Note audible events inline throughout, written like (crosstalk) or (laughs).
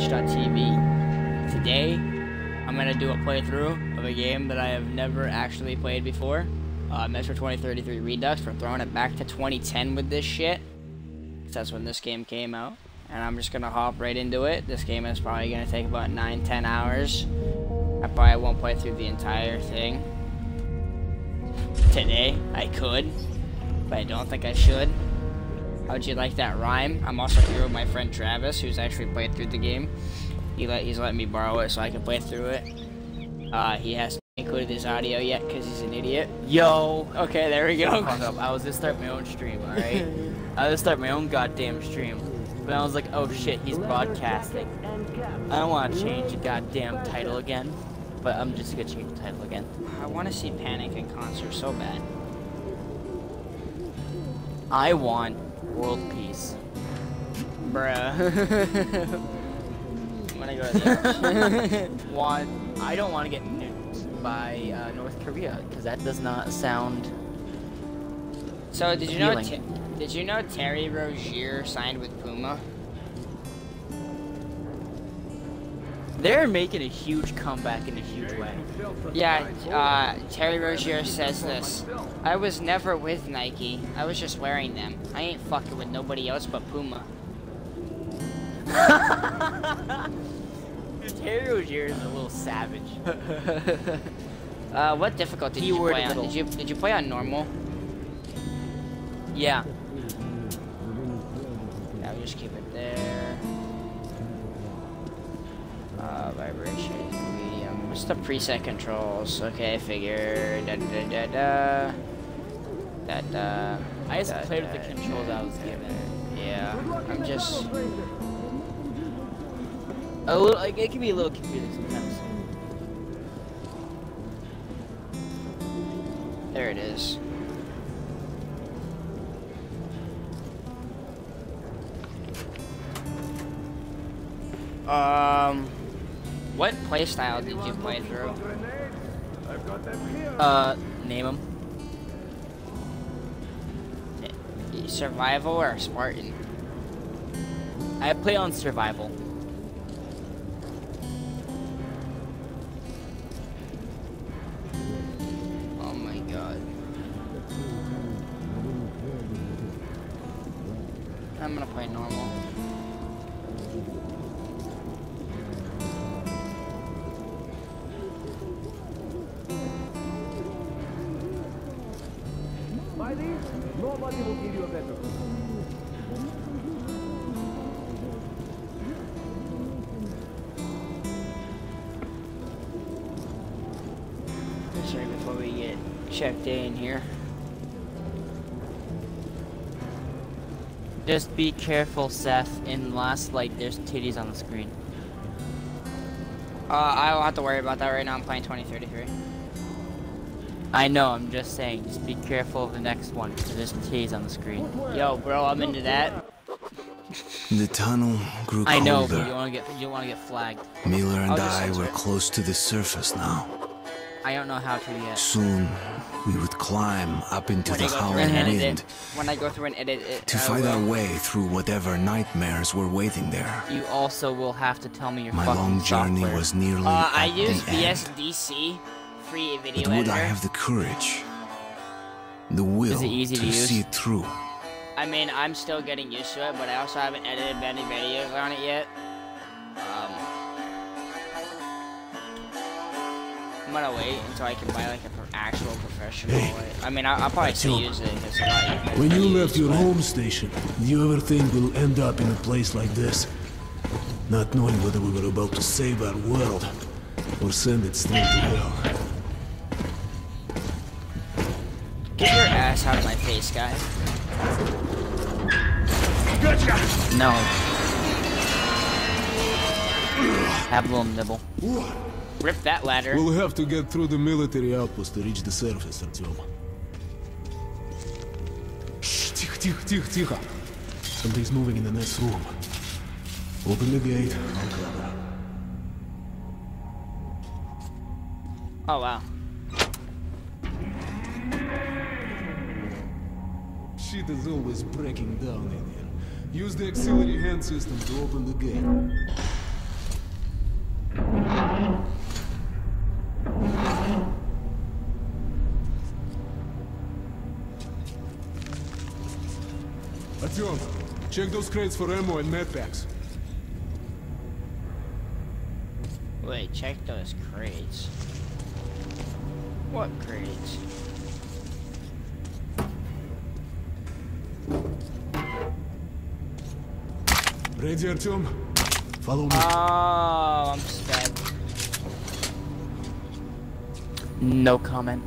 Twitch.tv. Today, I'm gonna do a playthrough of a game that I have never actually played before. Uh, Metro 2033 Redux. We're throwing it back to 2010 with this shit. That's when this game came out. And I'm just gonna hop right into it. This game is probably gonna take about 9-10 hours. I probably won't play through the entire thing. Today, I could, but I don't think I should. How'd you like that rhyme? I'm also here with my friend Travis, who's actually played through the game. He let he's letting me borrow it so I can play through it. Uh, he hasn't included his audio yet because he's an idiot. Yo. Okay, there we go. I was gonna start my own stream, alright? (laughs) I was gonna start my own goddamn stream. But I was like, oh shit, he's broadcasting. I don't want to change the goddamn title again. But I'm just gonna change the title again. I want to see Panic in concert so bad. I want world peace. Bruh. when (laughs) I'm go to the want I don't want to get nuked by uh, North Korea because that does not sound. So did you know? Appealing. Te- did you know Terry Rozier signed with Puma? They're making a huge comeback in a huge way. Yeah, uh, Terry Rozier says this. I was never with Nike. I was just wearing them. I ain't fucking with nobody else but Puma. (laughs) Terry Rozier is a little savage. (laughs) uh, what difficulty did you play on? Did you did you play on normal? Yeah. (laughs) We'll just keep it there. Uh, vibration, medium. What's the preset controls? Okay, figure. Da da da da. Da da. I just da, played with the controls da, I was given. Yeah, I'm just. A little, like, it can be a little confusing sometimes. There it is. Um, what playstyle did you play through? Uh, name them. Survival or Spartan? I play on survival. Oh my god. I'm gonna play normal. Nobody will give you a better. Sorry, before we get checked in here. Just be careful, Seth. In last light, there's titties on the screen. Uh, I don't have to worry about that right now. I'm playing 2033. I know, I'm just saying, just be careful of the next one, because there's titties on the screen. Yo, bro, I'm into that. The tunnel grew colder. I know, but you don't want to get you want to get flagged. Miller and I were it. close to the surface now. I don't know how to yet. Soon, we would climb up into When the howling wind when I go through and edit it, to I fight will. our way through whatever nightmares were waiting there. You also will have to tell me your My long journey software. was nearly Uh, I use the end. Free video But would editor. I have the courage, the will Is it easy to use? see it through? I mean, I'm still getting used to it, but I also haven't edited many videos on it yet. Um, I'm gonna wait until I can buy like a actual professional. Hey, I mean, I, I'll probably still use it. a When you left your home station, do you ever think we'll end up in a place like this? Not knowing whether we were about to save our world or send it straight to hell. ass out of my face, guy. No. Have a little nibble. Rip that ladder. We'll have to get through the military outpost to reach the surface, Artyom. Shh, тихо, тихо, тихо, тихо. Something's moving in the next room. Open the gate, I'll cover. Oh wow. Shit is always breaking down in here. Use the auxiliary hand system to open the gate. Artyom, check those crates for ammo and medpacks. Wait, check those crates. What crates? Ready, Artyom? Follow me. Oh, I'm sped. No comment.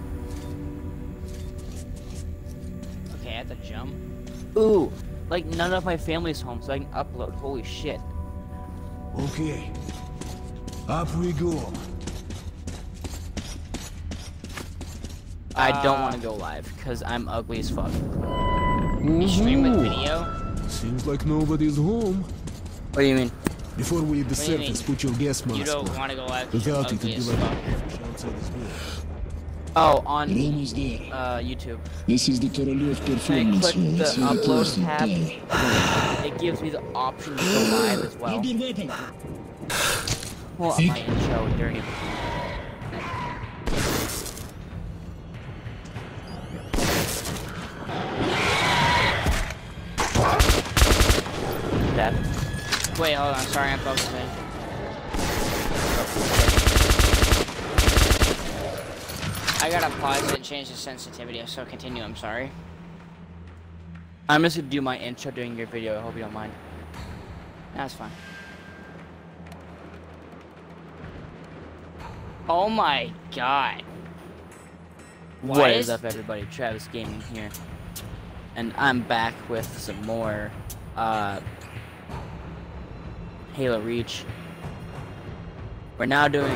Okay, I have to jump. Ooh, like none of my family's home, so I can upload. Holy shit. Okay. Up we go. I don't Uh, want to go live because I'm ugly as fuck. You stream with video? Seems like nobody's home. What do you mean? Before we leave the What do you surface, put your gas mask You don't on. want to go live 'cause you're Without it, ugly it'd be like fuck. fish outside his door. Oh, on We're almost uh, YouTube. This is the Korolev When I performance click hall. the It's upload tab, it gives me the option to go live as well. Grab your weapon. Pull up my intro during Wait, hold on. Sorry, I'm focusing. I gotta pause it and change the sensitivity, so continue. I'm sorry. I'm just gonna do my intro during your video. I hope you don't mind. That's fine. Oh my god. What is- is up, everybody? Travis Gaming here, and I'm back with some more uh, Halo Reach. We're now doing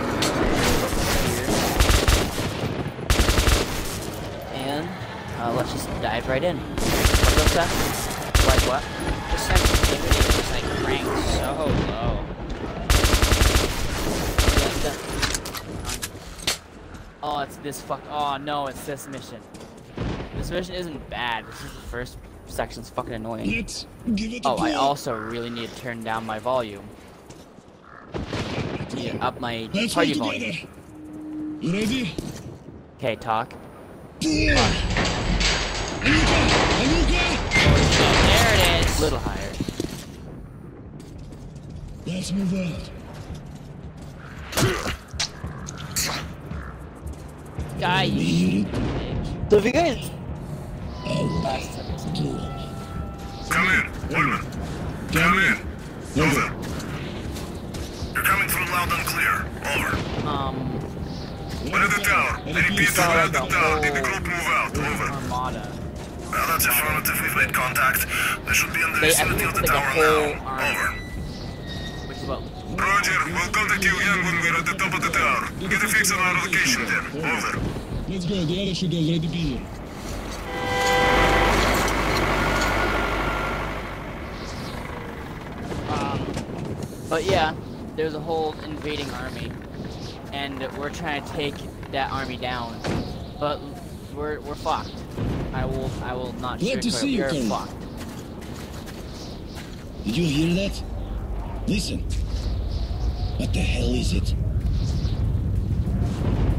and uh, let's just dive right in. What's that? Like what? Sensitivity is just like cranked so low. Oh, it's this fuck. Oh no, it's this mission. This mission isn't bad. This is the first section's fucking annoying. Let's give it a Oh, I also really need to turn down my volume. Need to up my Let's party volume. together. Ready? Okay, talk. Yeah. Anuka! Anuka! Oh, there it is. Little higher. Let's move out. Guy, you Need it? bitch. So if you guys Cool. Come in, Woodman. Come in. Over. You're coming through loud and clear. Over. um We're the tower. Repeat, we're at the tower. Did the group move out? Over. Well, that's affirmative. We've made contact. They should be in the vicinity of the tower now. Over. Roger. We'll contact you again when we're at the top of the tower. Get a fix on our location then. Over. Let's go. The others should already be here. But yeah, there's a whole invading army, and we're trying to take that army down. But we're we're fucked. I will I will not Glad to see you, Colonel. fucked. Did you hear that? Listen. What the hell is it?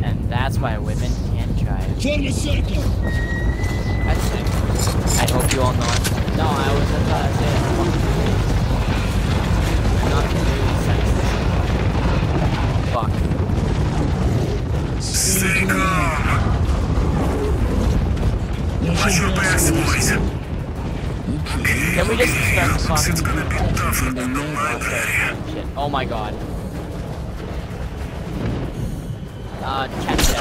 And that's why women can't drive. Form a circle! That's sick. I hope you all know it. No, I was I said it. I'm not It's gonna be Shit. Oh my god. Uh, catch.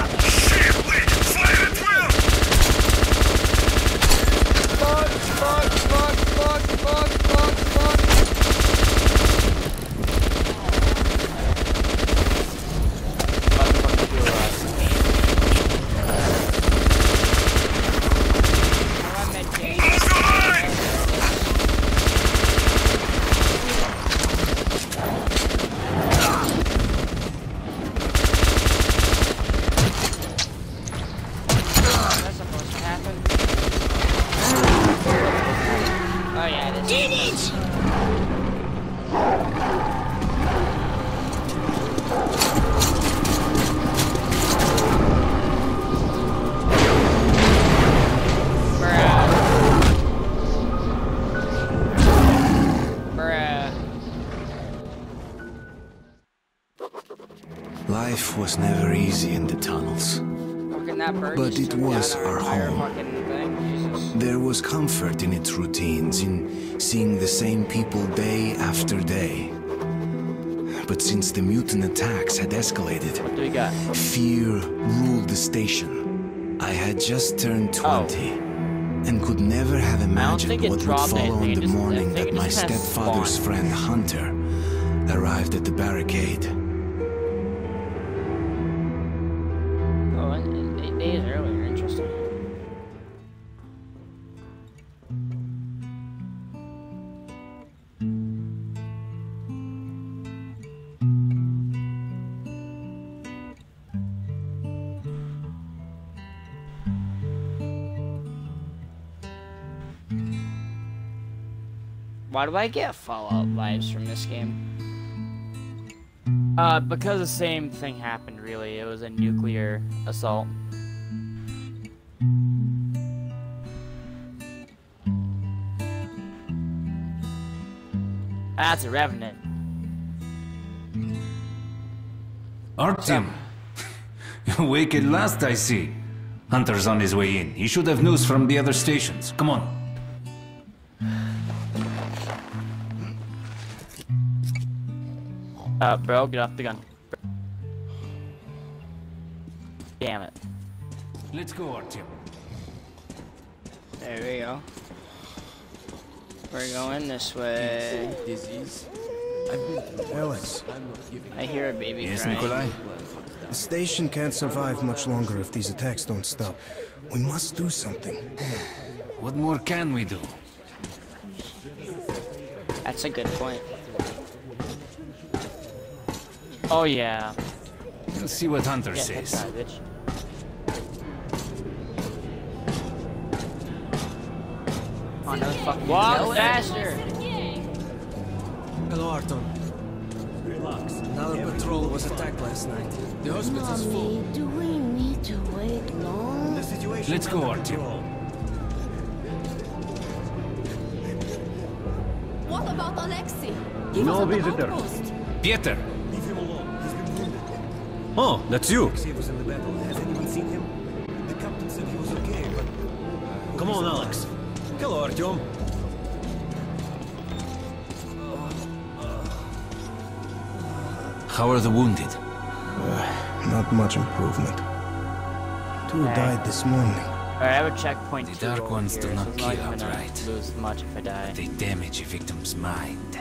Life was never easy in the tunnels. Fucking that bird But it was our home. fucking thing. Jesus. There was comfort in its routines, in seeing the same people day after day. But since the mutant attacks had escalated, What do we got? fear ruled the station. I had just turned 20 and could never have imagined what would follow on the morning that my stepfather's spawned. friend Hunter arrived at the barricade. Why do I get Fallout vibes from this game? Uh, because the same thing happened, really. It was a nuclear assault. That's a revenant. Artyom. Awake (laughs) at last, I see. Hunter's on his way in. He should have news from the other stations. Come on. Uh, bro, get off the gun. Damn it. Let's go, Artyom. There we go. We're going this way. Alex, I hear a baby Yes, crying. Nikolai? the station can't survive much longer if these attacks don't stop. We must do something. What more can we do? That's a good point. Oh, yeah. Let's see what Hunter Yeah, says. right, bitch. Oh, fucking Walk faster! Hello, Artyom. Relax. Another patrol was attacked last night. The hospital's full. Mommy, do we need to wait long? The situation Let's go, Artyom. What about Alexei? He No was at the visitor. outpost. Pieter! Leave him alone. He's been wounded. Oh, that's you. Alexei was in the battle. Has anyone seen him? The captain said he was okay, but... Come on, Alex. Hello, Artyom. How are the wounded? Uh, not much improvement. Two died this morning. Alright, I have a checkpoint The Dark Ones here, do not it's kill outright. lose much if I die. They damage a victim's mind.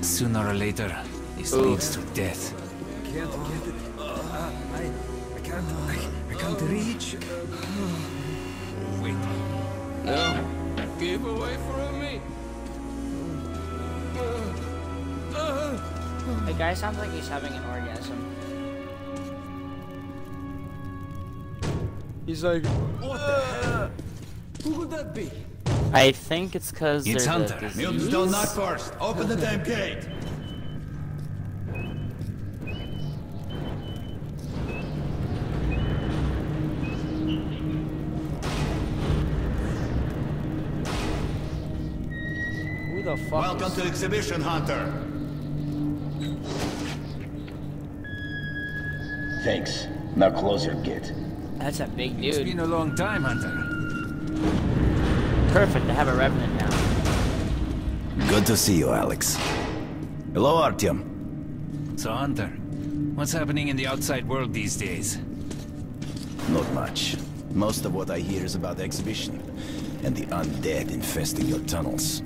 Sooner or later, this Ooh. leads to death. Can't get reach. Wait. No. Keep away from me. The guy sounds like he's having an orgasm. He's like, Who would that be? I think it's because It's Hunter. a Mutants don't knock first. Open the damn gate. Welcome to Exhibition Hunter. Thanks. Now close your gate. That's a big dude. It's been a long time, Hunter. Perfect, to have a revenant now. Good to see you, Alex. Hello, Artyom. So, Hunter, what's happening in the outside world these days? Not much. Most of what I hear is about the exhibition and the undead infesting your tunnels.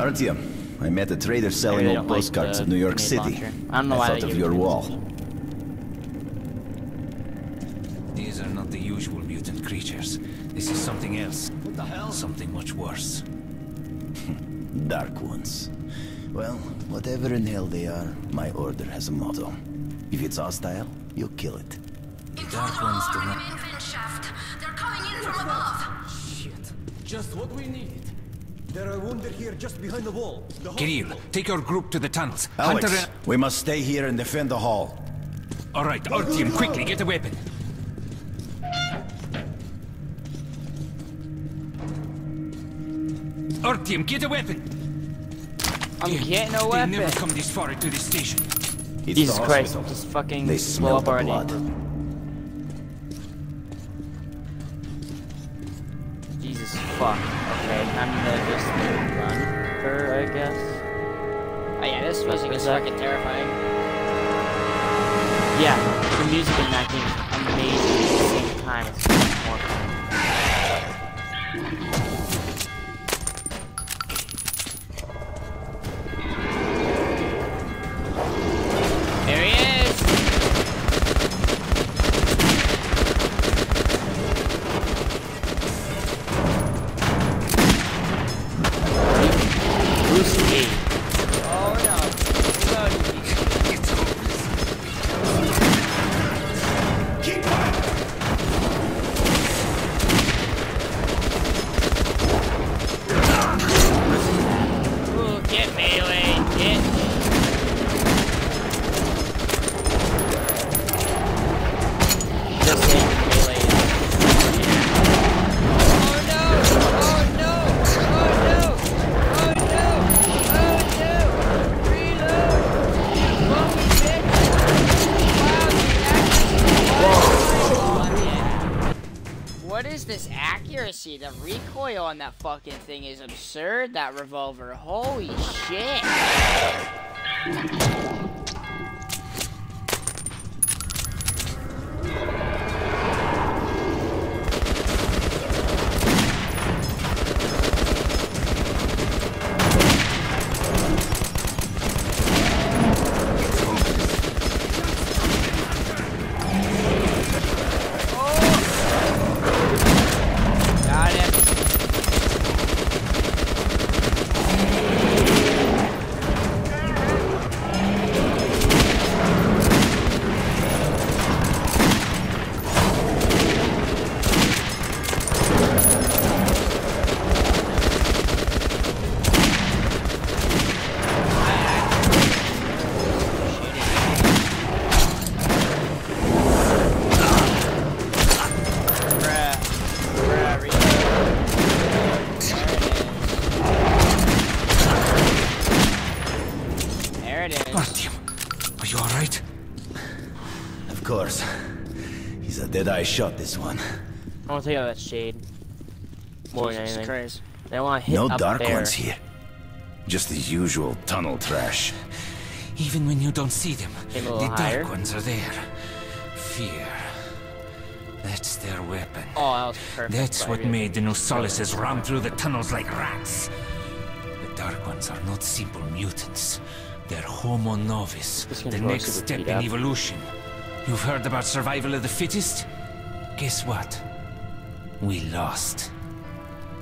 Artyom, I met a trader selling old don't like postcards uh, of New York City. launcher. I don't know why thought of your it wall. These are not the usual mutant creatures. This is something else. What the hell? Something much worse. (laughs) Dark ones. Well, whatever in hell they are, my order has a motto. If it's hostile, you kill it. The Dark Ones do not... They're coming in from above. Shit. Just what we needed. There are wounded here just behind the wall. The Kirill, take your group to the tunnels. Alex, Hunter... we must stay here and defend the hall. All right, Artyom, quickly, get a weapon. Artyom, get a weapon! I'm Damn, getting a weapon. They weapon. never come this far into the station. It's Jesus the Christ, hospital. just fucking They blow smell up the already. blood. Fuck. Okay, I'm gonna just run her, I guess. Oh yeah, this music is fucking terrifying. Yeah, the music in that game is amazing at the same time. It's more fun. The recoil on that fucking thing is absurd. That revolver. Holy shit! He's shot, this one. I want to take out that shade. More than Jesus anything. Christ. They want to hit No up dark there. ones here. Just the usual tunnel trash. Even when you don't see them, the little dark ones are there. Fear. That's their weapon. Oh, that was perfect. That's but what really- made the Nosalises run through the tunnels like rats. The Dark Ones are not simple mutants. They're Homo Novus, the next step in up. evolution. You've heard about survival of the fittest? Guess what? We lost.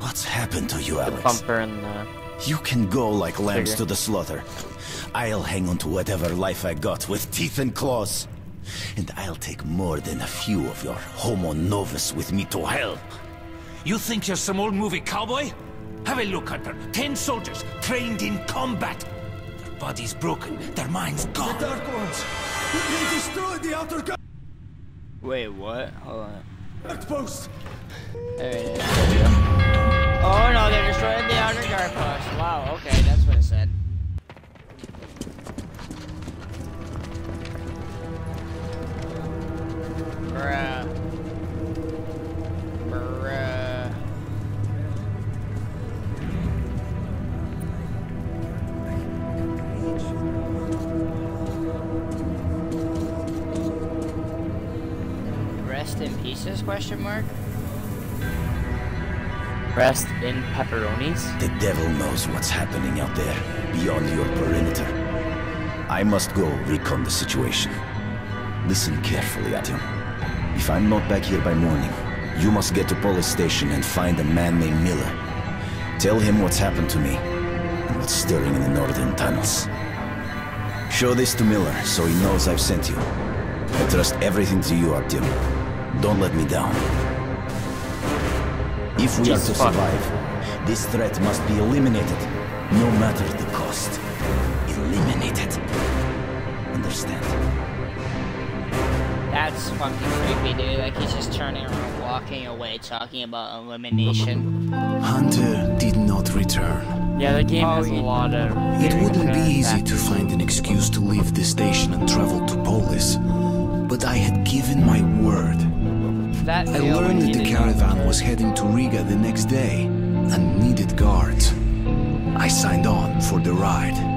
What's happened to you, The Alex? bumper and the... You can go like lambs Figure. to the slaughter. I'll hang on to whatever life I got with teeth and claws. And I'll take more than a few of your Homo Novus with me to hell. You think you're some old movie cowboy? Have a look, Hunter. Ten soldiers trained in combat. Their bodies broken, their minds gone. The Dark Ones! They destroyed the outer guard Wait, what? Hold on. post! There it is. Oh no, they destroyed the outer guard post. Wow, okay, that's what it said. Bruh. Pieces? Question mark. Rest in pepperonis? The devil knows what's happening out there, beyond your perimeter. I must go recon the situation. Listen carefully, Artyom. If I'm not back here by morning, you must get to police station and find a man named Miller. Tell him what's happened to me, and what's stirring in the northern tunnels. Show this to Miller, so he knows I've sent you. I trust everything to you, Artyom. Don't let me down. If we are to fuck. survive, this threat must be eliminated, no matter the cost. Eliminated. Understand? That's fucking creepy, dude. Like he's just turning around, walking away, talking about elimination. Hunter did not return. return. Yeah, the game Oh, has a lot of. It very wouldn't be good easy to find an excuse to leave the station and travel to Polis, but I had given my word. That I learned that the caravan was heading to Riga the next day and needed guards. I signed on for the ride.